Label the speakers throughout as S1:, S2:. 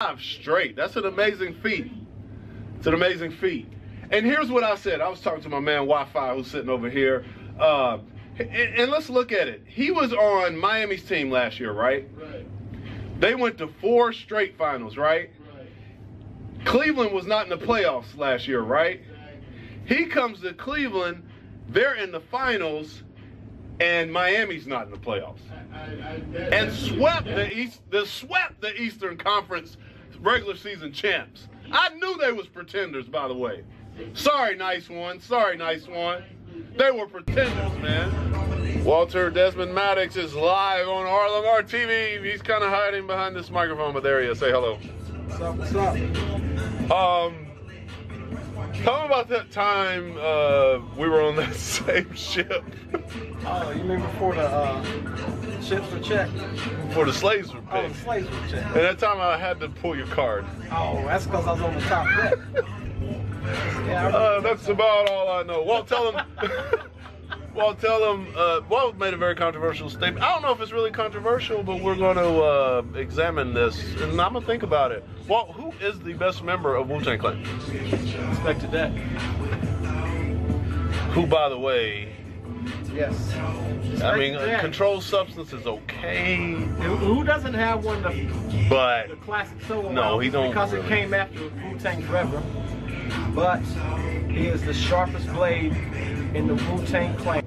S1: five straight. That's an amazing feat. It's an amazing feat. And here's what I said. I was talking to my man Wi-Fi who's sitting over here. Uh, and, and, let's look at it. He was on Miami's team last year, right?
S2: Right.
S1: They went to four straight finals, right?
S2: Right.
S1: Cleveland was not in the playoffs last year, right?
S2: Exactly.
S1: He comes to Cleveland, they're in the finals, and Miami's not in the playoffs.
S2: I, I, I, that,
S1: And swept the East the swept the Eastern Conference regular season champs. I knew they was pretenders, by the way. Sorry, nice one. Sorry, nice one. They were pretenders, man. Walter Desmond Maddox is live on RLamar TV. He's kind of hiding behind this microphone, but there he is. Say hello.
S3: What's up? What's up?
S1: Um, tell me about that time uh, we were on that same ship
S3: Oh, you mean before the uh, chips were checked?
S1: before the slaves were
S3: Oh, the
S1: picked.
S3: slaves were checked.
S1: And that time I had to pull your card.
S3: Oh, that's because I was on the top deck. Yeah,
S1: Uh, that's about all I know. Walt, tell him. Walt, tell them Uh, Walt made a very controversial statement. I don't know if it's really controversial, but we're going to uh, examine this, and I'm gonna think about it. Walt, who is the best member of Wu Tang Clan?
S3: expected that.
S1: Who, by the way,
S3: Yes.
S1: I mean,
S3: Expected
S1: uh,
S3: that.
S1: controlled substance is okay,
S3: Who, who doesn't have one of the,
S1: but
S3: the classic solo
S1: No,
S3: albums
S1: he don't
S3: because
S1: really.
S3: it came after Wu Tang Forever. But he is the sharpest blade in the Wu Tang Clan.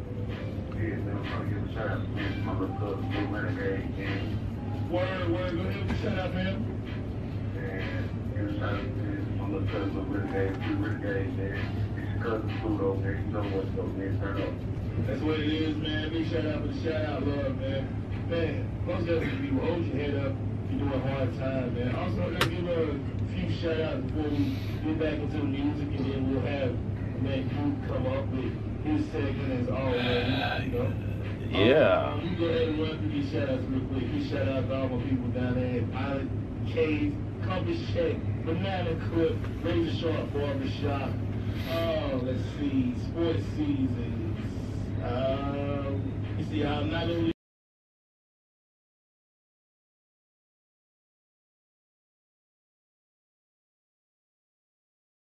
S2: Word, word, go ahead, shut up, man. That's what it is, man. Big shout out for the shout out, love, man. Man, most definitely you hold your head up. You're doing hard time, man. Also, let's give a few shout outs before we get back into the music, and then we'll have man you come up with his segment as always. You know?
S1: Yeah.
S2: Um, you go ahead and run through these shout outs real quick. These shout outs to all my people down there at Pilot Cave, Compass Check, Banana Clip, Razor Sharp Barber Shop. Oh, let's see, Sports Seasons. Um, you see, I'm not gonna